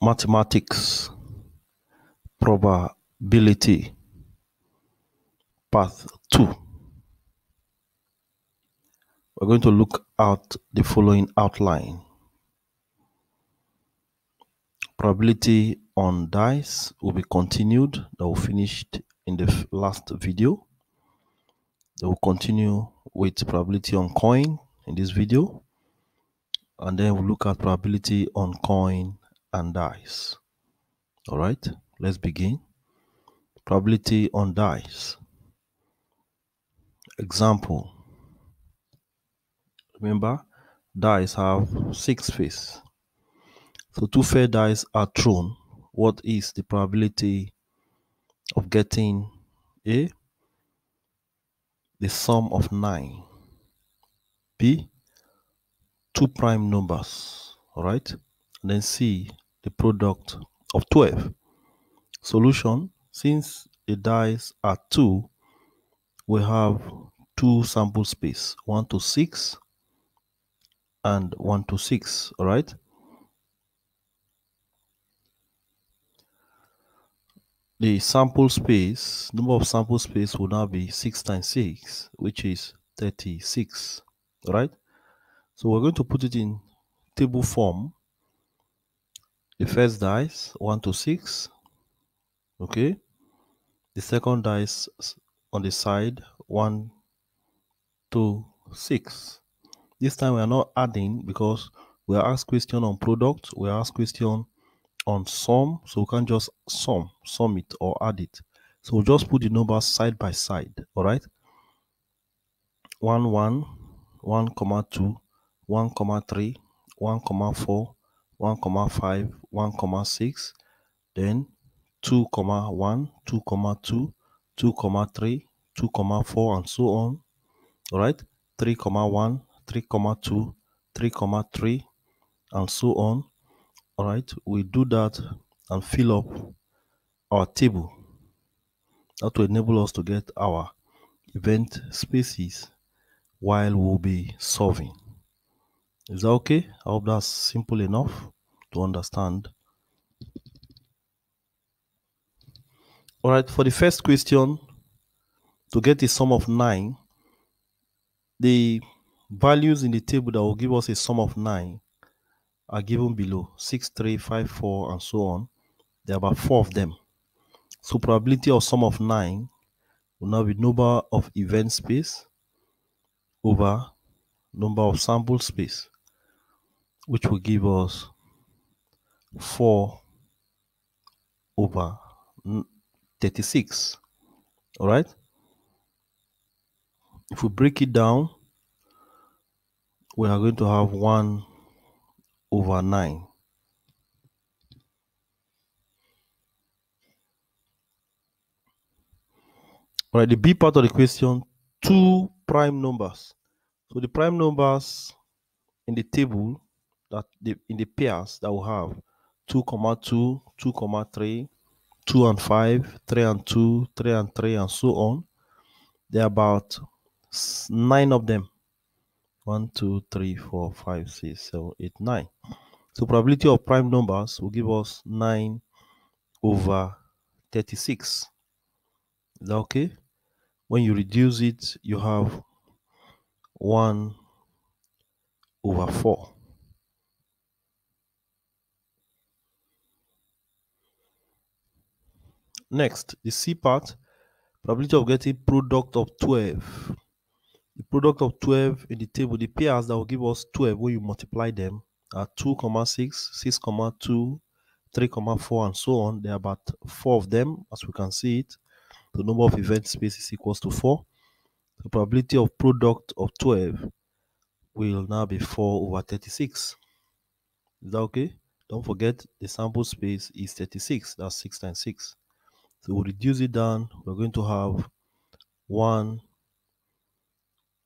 mathematics probability path 2 we're going to look at the following outline. Probability on dice will be continued. That we finished in the last video. Then we'll continue with probability on coin in this video. And then we'll look at probability on coin and dice all right let's begin. Probability on dice. Example. Remember dice have six faces so two fair dice are thrown. What is the probability of getting a? The sum of 9 b two prime numbers. All right and then c the product of 12 solution since the dice are 2 we have two sample space 1 to 6 and 1 to 6 all right? The sample space number of sample space will now be 6 times 6 which is 36 all right? So we're going to put it in table form the first dice 1 to 6 okay? The second dice on the side 1 to 6 this time we are not adding because we are asked question on product we are asked question on sum so we can't just sum sum it or add it. So we'll just put the numbers side by side all right 1 1 1 comma 2 1 comma 3 1 comma 4 1 comma 5 1 comma 6 then 2 comma 1 2 comma 2 2 comma 3 2 comma 4 and so on. All right? 3 comma 1 3 comma 2 3 comma 3 and so on. All right? We do that and fill up our table. That will enable us to get our event spaces while we'll be solving is that okay? I hope that's simple enough to understand. All right for the first question to get a sum of 9 the values in the table that will give us a sum of 9 are given below. 6 3 5 4 and so on. There are about four of them. So probability of sum of 9 will now be number of event space over number of sample space which will give us 4 over 36 all right? If we break it down we are going to have 1 over 9 all right the b part of the question two prime numbers. So the prime numbers in the table that the in the pairs that we have 2 comma 2 2 comma 3 2 and 5 3 and 2 3 and 3 and so on there are about nine of them. 1 2 3 4 5 6 7 8 9 so probability of prime numbers will give us 9 over 36 is that okay? When you reduce it you have 1 over 4 Next, the C part, probability of getting product of 12. The product of 12 in the table, the pairs that will give us 12 when you multiply them are 2, comma 6, 6, comma 2, 3, comma 4, and so on. There are about four of them, as we can see it. The number of event space is equals to 4. The probability of product of 12 will now be 4 over 36. Is that okay? Don't forget the sample space is 36. That's 6 times 6. So we'll reduce it down. We're going to have 1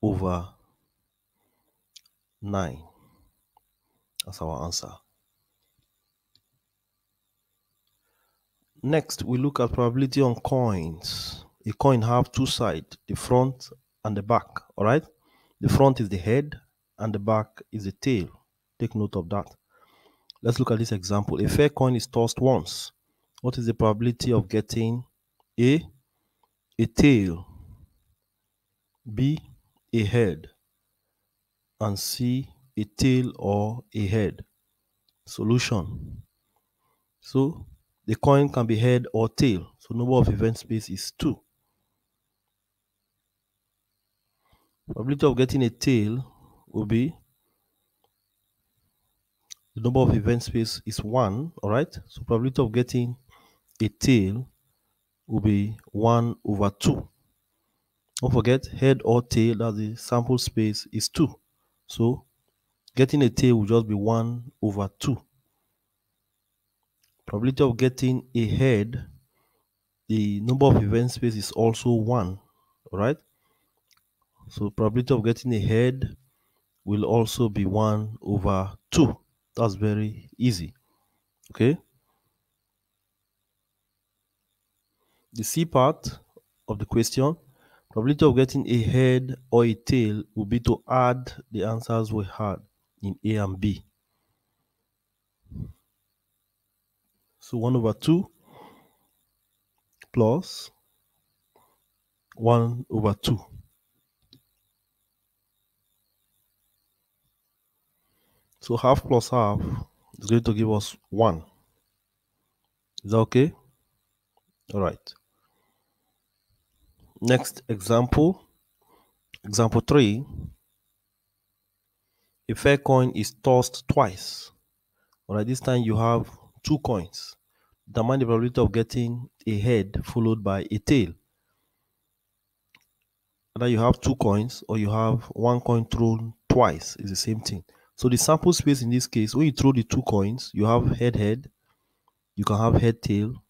over 9. That's our answer. Next, we look at probability on coins. A coin have two sides, the front and the back, all right? The front is the head and the back is the tail. Take note of that. let's look at this example. A fair coin is tossed once. What is the probability of getting A, a tail, B, a head, and C, a tail or a head? Solution. So the coin can be head or tail. So number of event space is 2. Probability of getting a tail will be the number of event space is 1, alright? So probability of getting a tail will be 1 over 2. Don't forget, head or tail, that the sample space is 2. So getting a tail will just be 1 over 2. Probability of getting a head, the number of event space is also 1, alright? So probability of getting a head will also be 1 over 2. That's very easy. Okay. The C part of the question, probability of getting a head or a tail would be to add the answers we had in A and B. So 1 over 2 plus 1 over 2. So half plus half is going to give us 1. Is that okay? All right. Next example. Example 3. A fair coin is tossed twice. All right, this time you have two coins. Determine the probability of getting a head followed by a tail. Either you have two coins or you have one coin thrown twice is the same thing. So the sample space in this case, when you throw the two coins, you have head head, you can have head tail,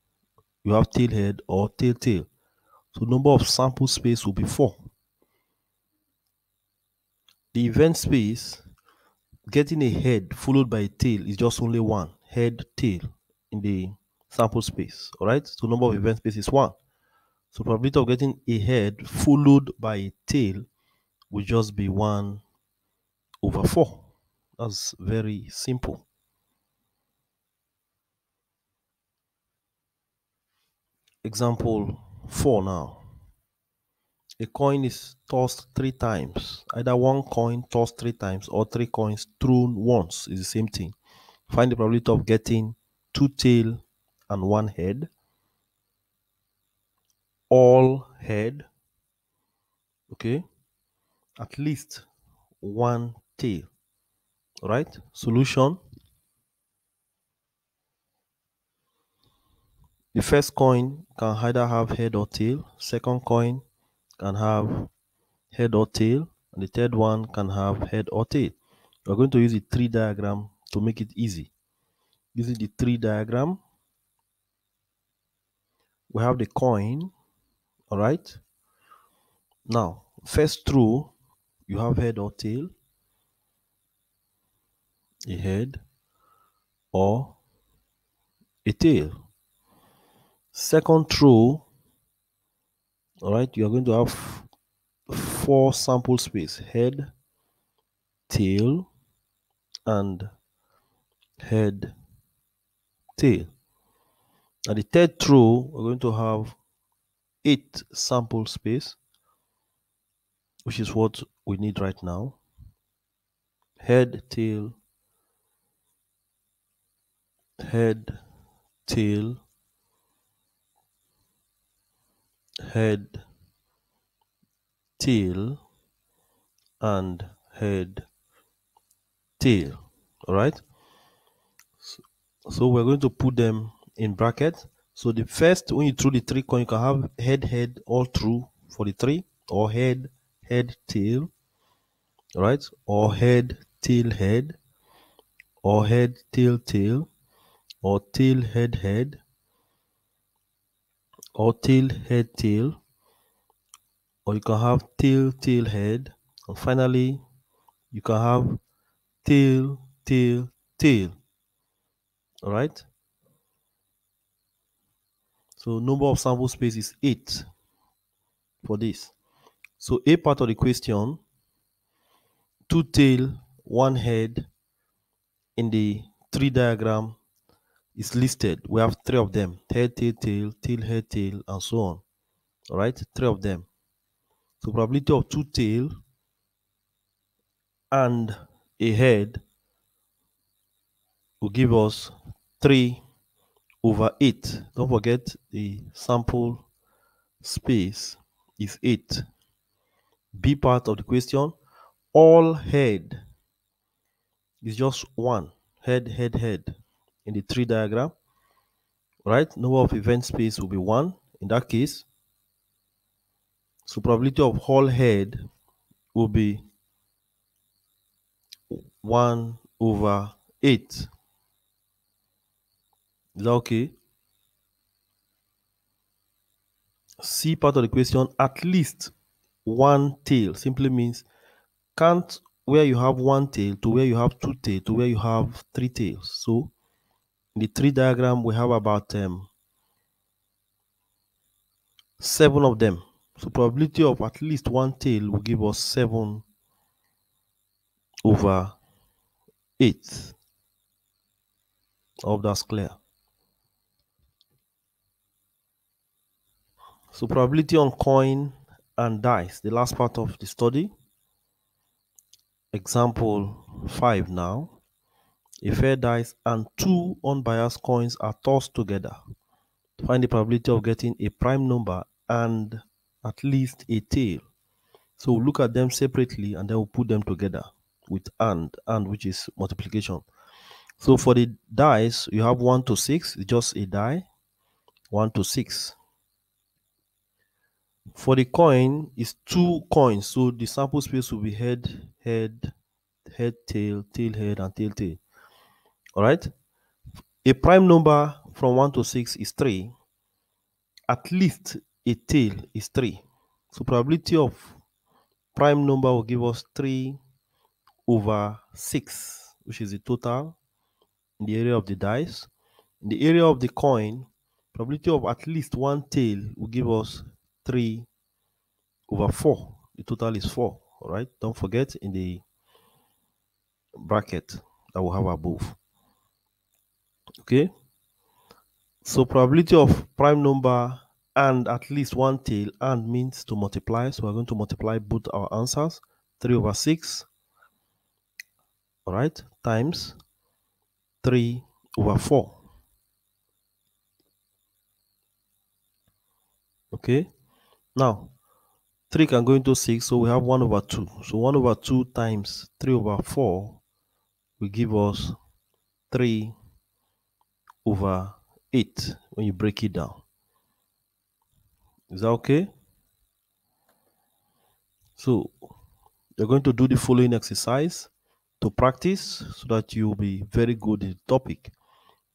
you have tail head or tail tail. So number of sample space will be 4. The event space, getting a head followed by a tail is just only one, head tail in the sample space. Alright, so number of event space is 1. So probability of getting a head followed by a tail will just be 1 over 4. That's very simple. Example 4 now. A coin is tossed three times. Either one coin tossed three times or three coins thrown once is the same thing. Find the probability of getting two tail and one head. All head. Okay. At least one tail right solution the first coin can either have head or tail. Second coin can have head or tail. And the third one can have head or tail. We're going to use the tree diagram to make it easy. Using the tree diagram we have the coin all right? Now first row you have head or tail a head or a tail. Second row, all right, you are going to have four sample space head, tail, and head, tail. And the third row, we're going to have eight sample space, which is what we need right now. Head, tail, head, tail, head, tail, and head, tail. All right. So, we're going to put them in brackets. So the first, when you throw the three coin, you can have head, head all through for the three, or head, head, tail, right? Or head, tail, head, or head, tail, tail, or tail head head or tail head tail or you can have tail tail head and finally you can have tail tail tail. All right? So number of sample space is 8 for this. So a part of the question two tail one head in the tree diagram is listed. We have three of them head, tail, tail, tail, head, tail, and so on. All right, three of them. So probability of two tail and a head will give us 3 over 8. Don't forget the sample space is 8. B part of the question, all head is just one head, head, head in the tree diagram, right? Number of event space will be one in that case. So probability of whole head will be 1 over 8. Is that okay? C part of the question, at least one tail simply means count where you have one tail to where you have two tails to where you have three tails. So in the tree diagram, we have about um, seven of them. So probability of at least one tail will give us 7 over 8. of that's clear. So probability on coin and dice, the last part of the study. Example 5 now. A fair dice and two unbiased coins are tossed together. To Find the probability of getting a prime number and at least a tail. So we'll look at them separately and then we'll put them together with and, and which is multiplication. So for the dice, you have 1 to 6, just a die, 1 to 6. For the coin, is two coins, so the sample space will be head, head, head, tail, tail, head, and tail, tail. All right? A prime number from 1 to 6 is 3. At least a tail is 3. So probability of prime number will give us 3 over 6, which is the total in the area of the dice. In the area of the coin, probability of at least one tail will give us 3 over 4. The total is 4. All right. Don't forget in the bracket that we have above. Okay. So probability of prime number and at least one tail and means to multiply. So we're going to multiply both our answers. 3 over 6. All right. Times 3 over 4. Okay. Now, 3 can go into 6, so we have 1 over 2. So 1 over 2 times 3 over 4 will give us 3 over 8 when you break it down. Is that okay? So you're going to do the following exercise to practice so that you'll be very good in the topic.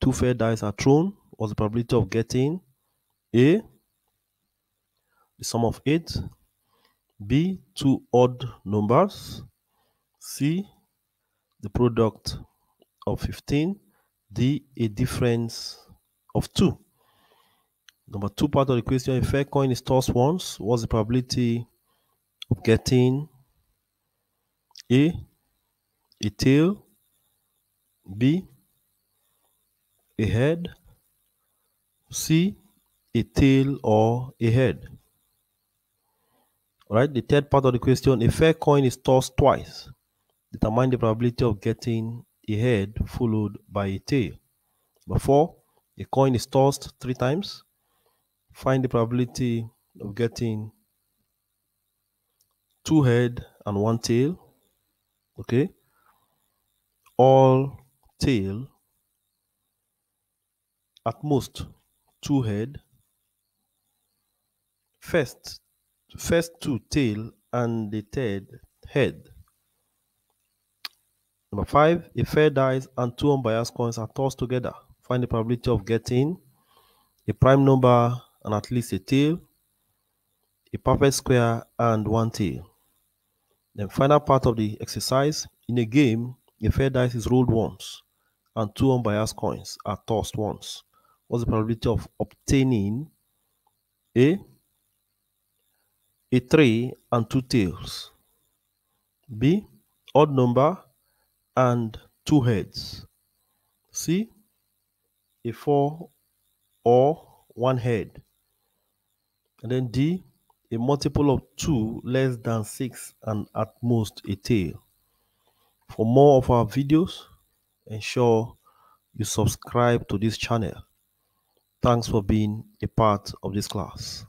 Two fair dice are thrown. What's the probability of getting A, the sum of 8, B, two odd numbers, C, the product of 15, D, a difference of 2. Number two part of the question, if a fair coin is tossed once. What's the probability of getting A, a tail, B, a head, C, a tail or a head? All right, the third part of the question, a fair coin is tossed twice. Determine the probability of getting a head followed by a tail. Number four, a coin is tossed three times. Find the probability of getting two head and one tail. Okay. All tail, at most two head. First, first two tail and the third head. Number five, a fair dice and two unbiased coins are tossed together. Find the probability of getting a prime number and at least a tail, a perfect square, and one tail. The final part of the exercise, in a game, a fair dice is rolled once and two unbiased coins are tossed once. What's the probability of obtaining A, a three and two tails. B, odd number and two heads. See? A 4 or 1 head. And then D, a multiple of 2 less than 6 and at most a tail. For more of our videos, ensure you subscribe to this channel. Thanks for being a part of this class.